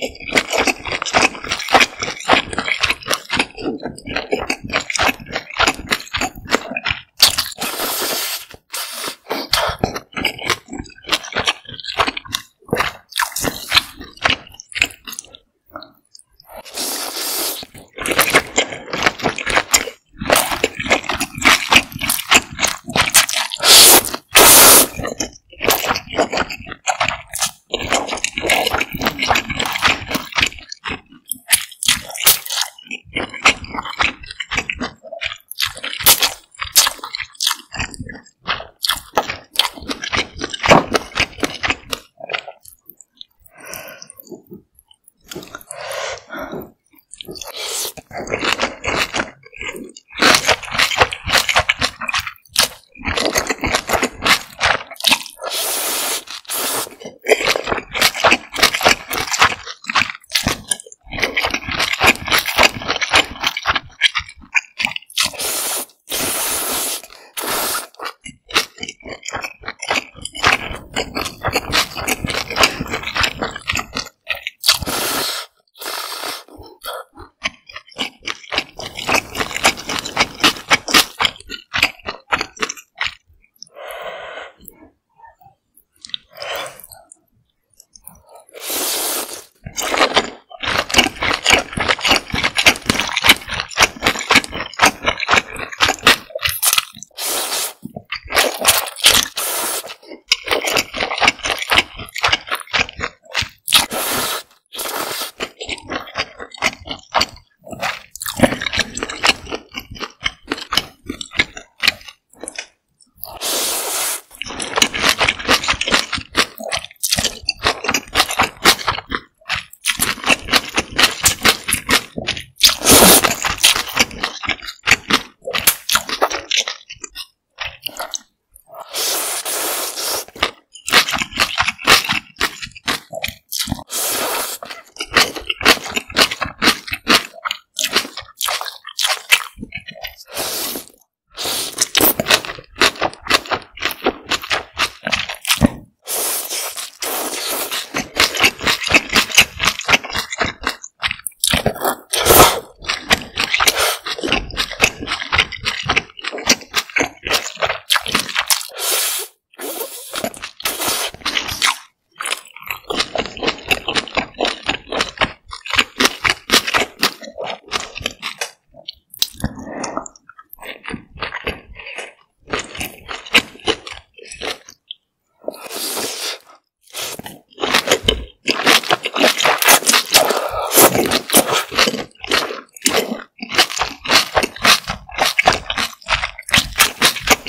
you